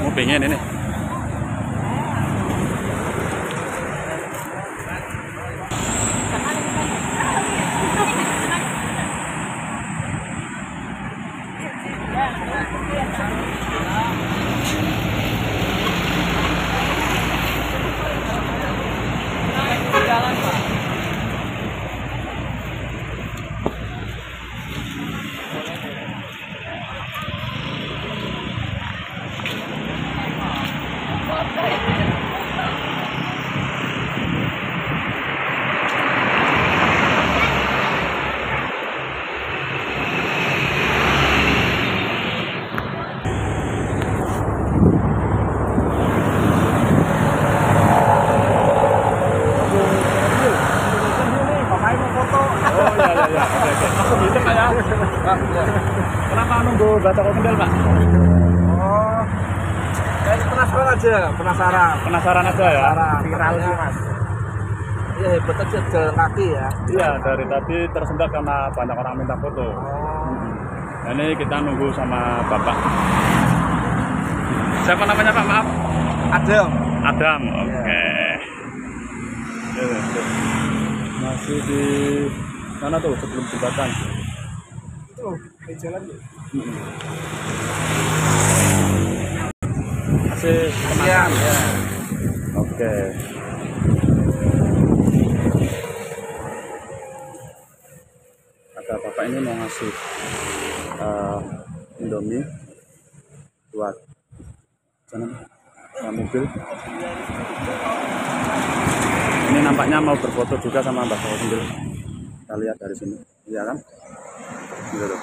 Mau pengen ini. Oh iya iya iya. Oke oke. Langsung gitu Pak ya. Pak, ya. Kenapa nunggu batok kendal Pak? Oh, kayak penasaran aja, penasaran. Penasaran aja ya. Penasaran. Viral sih mas. Ya hebat aja jalan kaki ya. Iya dari tadi tersendat karena banyak orang minta foto. Oh, Nah, ini kita nunggu sama Bapak. Siapa namanya Pak? Maaf. Adam. Adam. Oke. Tuh, tuh. Masih di mana tuh sebelum jembatan? Itu di jalan tuh. Masih Iya. kemasan. Oke. Ada bapak ini mau ngasih eh, Indomie buat sana eh, mobil. Ini nampaknya mau berfoto juga sama Mbak Sendil. Kita lihat dari sini, iya kan? Míralo.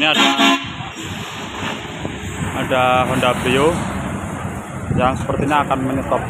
Ini ada ada Honda Brio yang sepertinya akan menyetop.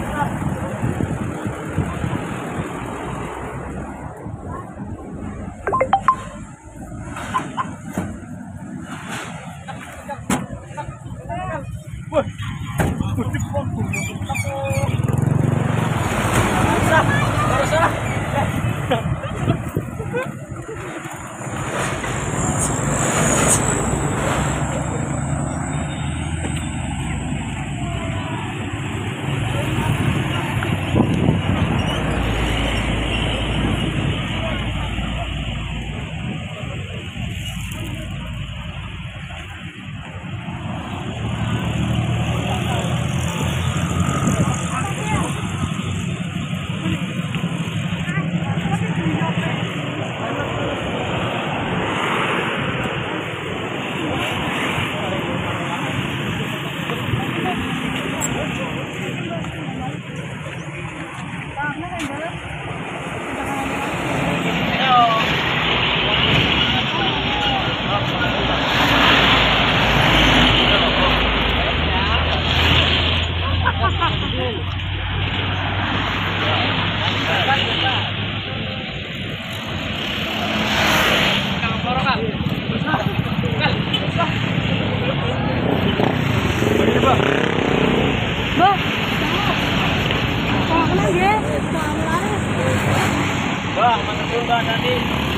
Bang, mana pun bang tadi.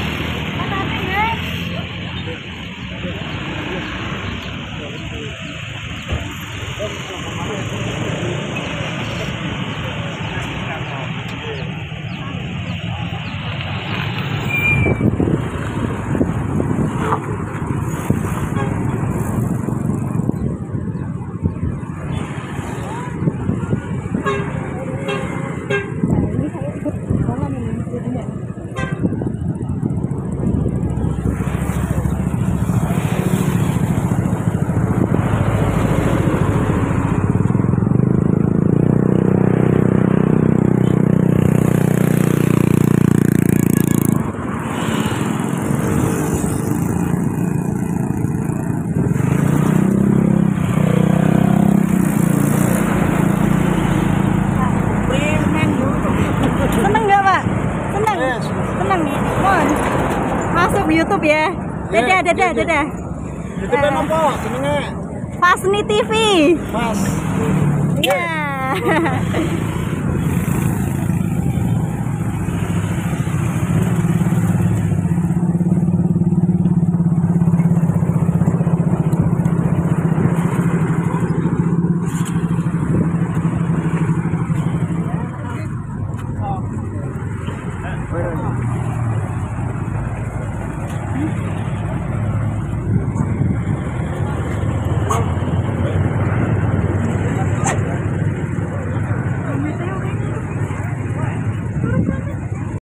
seneng nih Mon. Masuk YouTube ya. Dadah yeah, dadah eh. yeah, dadah YouTube uh, apa senengnya Fasni TV Pas iya. Yeah. Fuera.